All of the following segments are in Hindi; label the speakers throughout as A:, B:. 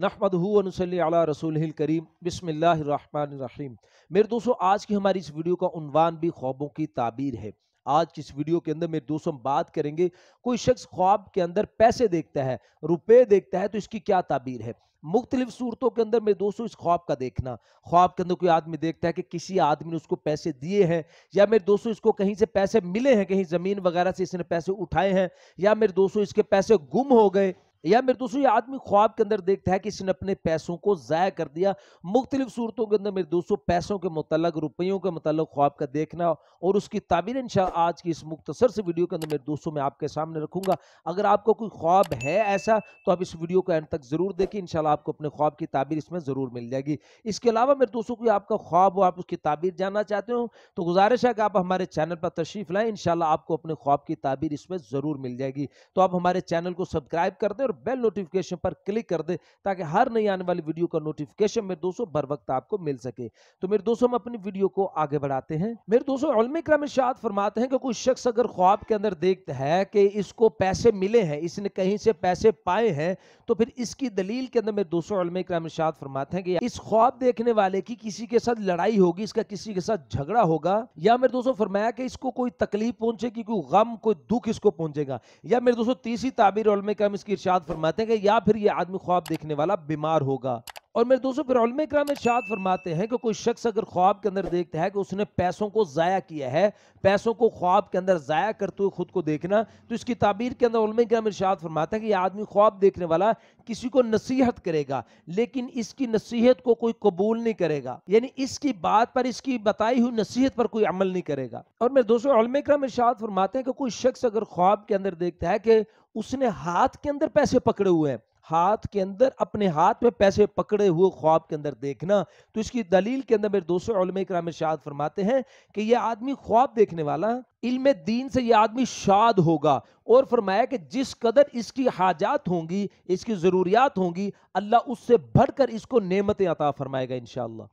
A: नहमदली रसूल करीम। बिसमीम मेरे दोस्तों, आज की हमारी इस वीडियो का उनवान भी ख्वाबों की ताबीर है। आज इस वीडियो के अंदर मेरे दोस्तों, हम बात करेंगे, कोई शख्स ख्वाब के अंदर पैसे देखता है, रुपए देखता है तो इसकी क्या ताबीर है? मुख्तलिफ़ सूरतों के अंदर मेरे दोस्तों, इस ख्वाब का देखना। ख्वाब के अंदर कोई आदमी देखता है कि किसी आदमी ने उसको पैसे दिए हैं, या मेरे दोस्तों, इसको कहीं से पैसे मिले हैं, कहीं ज़मीन वगैरह से इसने पैसे उठाए हैं, या मेरे दोस्तों, इसके पैसे गुम हो गए या मेरे दोस्तों, ये आदमी ख्वाब के अंदर देखता है कि इसने अपने पैसों को ज़ाया कर दिया। मुख्तलिफ़ सूरतों के अंदर मेरे दोस्तों, पैसों के मुतलक रुपयों के मतलब ख्वाब का देखना और उसकी ताबीर इंशा आज की इस मुख्तसर से वीडियो के अंदर मेरे दोस्तों में आपके सामने रखूँगा। अगर आपको कोई ख्वाब है ऐसा तो आप इस वीडियो को एंड तक ज़रूर देखें। इन आपको अपने ख्वाब की ताबीर इसमें ज़रूर मिल जाएगी। इसके अलावा मेरे दोस्तों, कोई आपका ख्वाब हो, आप उसकी ताबीर जानना चाहते हो तो गुजारिश है कि आप हमारे चैनल पर तशरीफ़ लाएँ। इन आपको अपने ख्वाब की ताबीर इसमें ज़रूर मिल जाएगी। तो आप हमारे चैनल को सब्सक्राइब कर दें और बेल नोटिफिकेशन पर क्लिक कर दे ताकि हर नई आने वाली वीडियो का नोटिफिकेशन मेरे दोस्तों बर वक्त आपको मिल सके। तो मेरे दोस्तों हम अपनी वीडियो को आगे बढ़ाते हैं। मेरे दोस्तों अलमिक्रम इशाद फरमाते हैं कि कोई शख्स अगर ख्वाब के अंदर देखता है कि इसको पैसे मिले हैं, इसने कहीं से पैसे पाए हैं तो फिर इसकी दलील के अंदर मेरे दोस्तों अलमिक्रम इशाद फरमाते हैं कि इस ख्वाब देखने वाले की किसी के साथ लड़ाई होगी, इसका किसी के साथ झगड़ा होगा, या मेरे दोस्तों फरमाया कि इसको कोई तकलीफ़ पहुंचेगी, कोई गम, कोई दुख इसको पहुंचेगा, या मेरे दोस्तों तीसरी ताबीर इसकी फरमाते हैं कि या फिर ये आदमी ख्वाब देखने वाला बीमार होगा। और मेरे दोस्तों, फिर में शाद फरमाते हैं कि कोई शख्स अगर ख्वाब के अंदर देखता है कि उसने पैसों को ज़ाया किया है, पैसों को ख्वाब के अंदर ज़ाया करते हुए खुद को देखना तो इसकी ताबीर के अंदर में शाद फरमाते हैं कि यह आदमी ख्वाब देखने वाला किसी को नसीहत करेगा, लेकिन इसकी नसीहत को कोई कबूल नहीं करेगा। यानी इसकी बात पर, इसकी बताई हुई नसीहत पर कोई अमल नहीं करेगा। और मेरे दोस्तों में शाद फरमाते हैं कि कोई शख्स अगर ख्वाब के अंदर देखता है कि उसने हाथ के अंदर पैसे पकड़े हुए हैं हाथ के अंदर, अपने हाथ में पैसे पकड़े हुए ख्वाब के अंदर देखना। तो इसकी दलील के अंदर मेरे दोस्तों कराम फरमाते हैं कि यह आदमी ख्वाब देखने वाला इल्म दीन से यह आदमी शाद होगा और फरमाया कि जिस कदर इसकी हाजात होंगी, इसकी ज़रूरियात होंगी, अल्लाह उससे बढ़कर इसको नेमतें अता फरमाएगा इन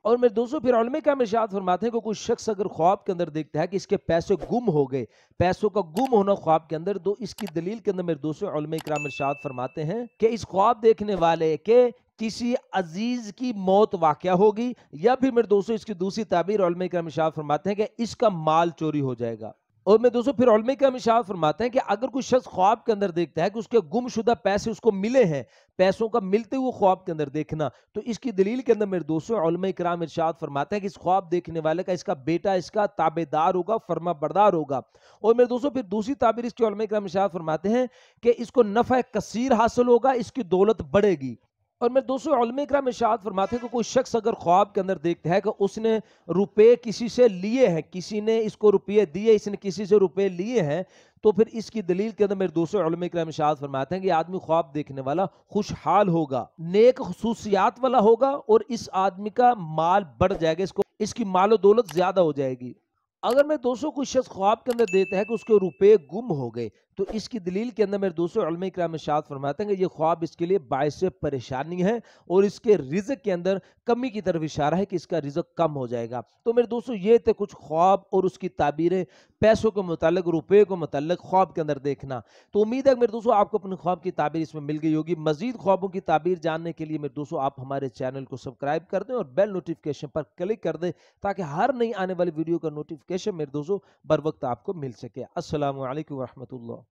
A: और मेरे दोस्तों, फिर अलम का मिशाद फरमाते हैं कि कोई शख्स अगर ख्वाब के अंदर देखता है कि इसके पैसे गुम हो गए, पैसों का गुम होना ख्वाब के अंदर तो इसकी दलील के अंदर मेरे दोस्तों अलम का मिशाद फरमाते हैं कि इस ख्वाब देखने वाले के किसी अज़ीज़ की मौत वाक़ होगी, या फिर मेरे दोस्तों, इसकी दूसरी ताबीर अलम का मिशाद फरमाते हैं कि इसका माल चोरी हो जाएगा। और मैं दोस्तों फिर उलमे का मिशाल फरमाते हैं कि अगर कोई शख्स ख्वाब के अंदर देखता है कि उसके गुमशुदा पैसे उसको मिले हैं, पैसों का मिलते हुए ख्वाब के अंदर देखना तो इसकी दलील के अंदर मेरे दोस्तों उलम कराम इरशाद फरमाते हैं कि इस ख्वाब देखने वाले का इसका बेटा, इसका ताबेदार होगा, फरमा बरदार होगा। और मेरे दोस्तों फिर दूसरी ताबीर इसके कराम इरशाद फरमाते हैं कि इसको नफ़ा कसीर हासिल होगा, इसकी दौलत बढ़ेगी। और मैं दोस्तों में शाद फरमाते हैं कि कोई शख्स अगर ख्वाब के अंदर देखता है कि उसने रुपए किसी से लिए हैं, किसी ने इसको रुपये दिए, इसने किसी से रुपए लिए हैं तो फिर इसकी दलील के अंदर मेरे दोस्तों कराम शाद फरमाते हैं कि आदमी ख्वाब देखने वाला खुशहाल होगा, नेक खसूसियात वाला होगा और इस आदमी का माल बढ़ जाएगा, इसको, इसकी मालो दौलत ज़्यादा हो जाएगी। अगर मैं दोस्तों कुछ शख्स ख्वाब के अंदर देता है कि उसके रुपये गुम हो गए तो इसकी दलील के अंदर मेरे दोस्तों कराम शाद फरमाते हैं कि ये ख्वाब इसके लिए बायस परेशानी है और इसके रिजक के अंदर कमी की तरफ़ इशारा है कि इसका रिजक कम हो जाएगा। तो मेरे दोस्तों, ये थे कुछ ख्वाब और उसकी ताबीरें, पैसों के मुतालिक, रुपये को मुतलक ख्वाब के अंदर देखना। तो उम्मीद है मेरे दोस्तों, आपको अपने ख्वाब की ताबीर इसमें मिल गई होगी। मजीद ख्वाबों की ताबीर जानने के लिए मेरे दोस्तों, आप हमारे चैनल को सब्सक्राइब कर दें और बेल नोटिफिकेशन पर क्लिक कर दें ताकि हर नई आने वाली वीडियो का नोटिफिकेशन मेरे दोस्तों, बर वक्त आपको मिल सके। असल वरहमल